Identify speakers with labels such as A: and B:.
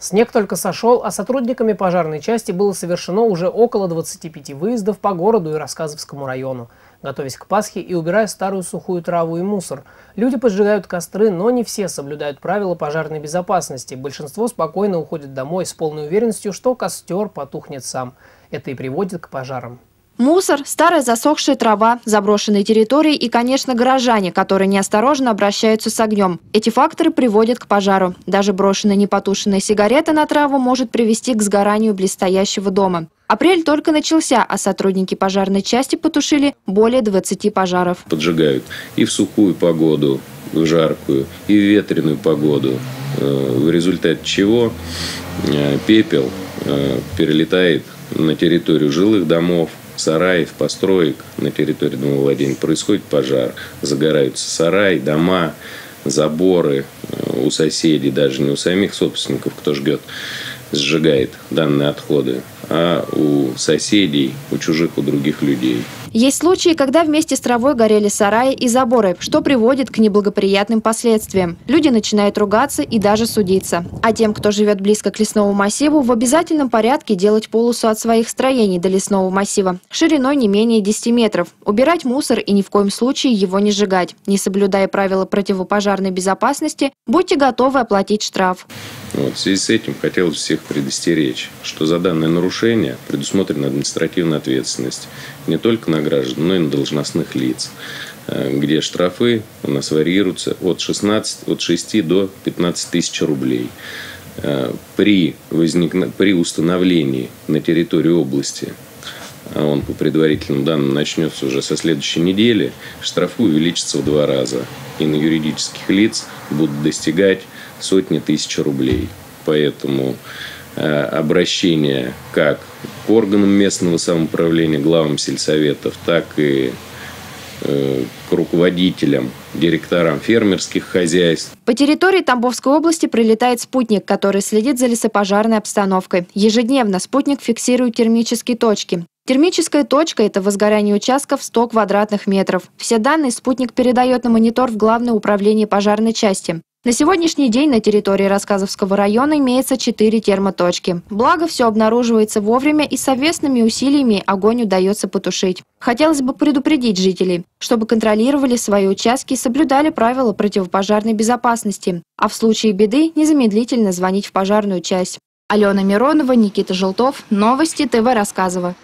A: Снег только сошел, а сотрудниками пожарной части было совершено уже около 25 выездов по городу и Рассказовскому району, готовясь к Пасхе и убирая старую сухую траву и мусор. Люди поджигают костры, но не все соблюдают правила пожарной безопасности. Большинство спокойно уходит домой с полной уверенностью, что костер потухнет сам. Это и приводит к пожарам.
B: Мусор, старая засохшая трава, заброшенные территории и, конечно, горожане, которые неосторожно обращаются с огнем. Эти факторы приводят к пожару. Даже брошенная непотушенная сигарета на траву может привести к сгоранию близстоящего дома. Апрель только начался, а сотрудники пожарной части потушили более 20 пожаров.
C: Поджигают и в сухую погоду, в жаркую, и в ветреную погоду. Э, в результате чего э, пепел э, перелетает на территорию жилых домов, сараев, построек на территории домовладения происходит пожар. Загораются сараи, дома, заборы э, у соседей, даже не у самих собственников, кто жгет, сжигает данные отходы, а у соседей, у чужих, у других людей.
B: Есть случаи, когда вместе с травой горели сараи и заборы, что приводит к неблагоприятным последствиям. Люди начинают ругаться и даже судиться. А тем, кто живет близко к лесному массиву, в обязательном порядке делать полосу от своих строений до лесного массива, шириной не менее 10 метров, убирать мусор и ни в коем случае его не сжигать. Не соблюдая правила противопожарной безопасности, будьте готовы оплатить штраф.
C: Вот, в связи с этим хотелось всех предостеречь, что за данное нарушение предусмотрена административная ответственность не только на граждан, но и на должностных лиц, э, где штрафы у нас варьируются от, 16, от 6 до 15 тысяч рублей. Э, при, возник... при установлении на территории области а он по предварительным данным начнется уже со следующей недели, штрафы увеличатся в два раза. И на юридических лиц будут достигать сотни тысяч рублей. Поэтому э, обращение как к органам местного самоуправления, главам сельсоветов, так и э, к руководителям, директорам фермерских хозяйств.
B: По территории Тамбовской области прилетает спутник, который следит за лесопожарной обстановкой. Ежедневно спутник фиксирует термические точки. Термическая точка – это возгорание участков 100 квадратных метров. Все данные спутник передает на монитор в Главное управление пожарной части. На сегодняшний день на территории Рассказовского района имеется 4 термоточки. Благо, все обнаруживается вовремя и совместными усилиями огонь удается потушить. Хотелось бы предупредить жителей, чтобы контролировали свои участки и соблюдали правила противопожарной безопасности, а в случае беды незамедлительно звонить в пожарную часть. Алена Миронова, Никита Желтов. Новости ТВ Рассказово.